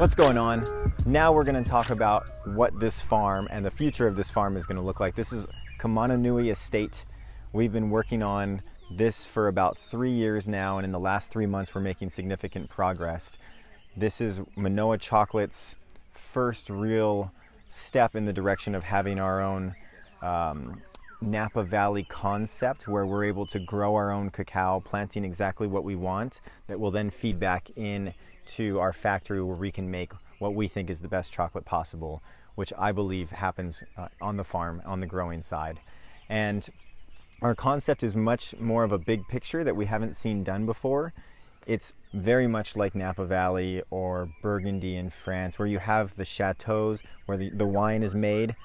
What's going on? Now we're going to talk about what this farm and the future of this farm is going to look like. This is Kamananui Estate. We've been working on this for about three years now, and in the last three months, we're making significant progress. This is Manoa Chocolate's first real step in the direction of having our own um, Napa Valley concept where we're able to grow our own cacao, planting exactly what we want, that will then feed back in to our factory where we can make what we think is the best chocolate possible, which I believe happens uh, on the farm, on the growing side. And our concept is much more of a big picture that we haven't seen done before. It's very much like Napa Valley or Burgundy in France, where you have the chateaus where the, the wine is made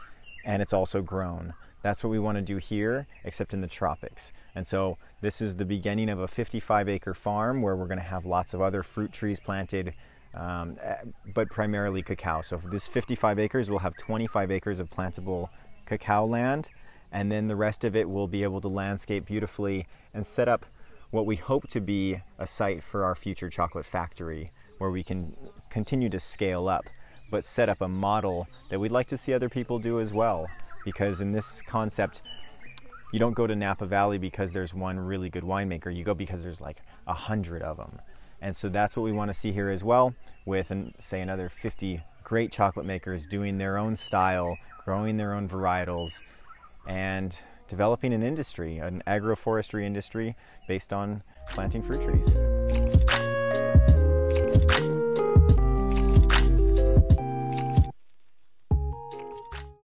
and it's also grown. That's what we want to do here, except in the tropics. And so this is the beginning of a 55 acre farm where we're going to have lots of other fruit trees planted, um, eh, but primarily cacao. So for this 55 acres, we'll have 25 acres of plantable cacao land and then the rest of it will be able to landscape beautifully and set up what we hope to be a site for our future chocolate factory where we can continue to scale up but set up a model that we'd like to see other people do as well. Because in this concept you don't go to Napa Valley because there's one really good winemaker. You go because there's like a hundred of them and so that's what we want to see here as well with and say another 50 great chocolate makers doing their own style growing their own varietals and developing an industry, an agroforestry industry based on planting fruit trees.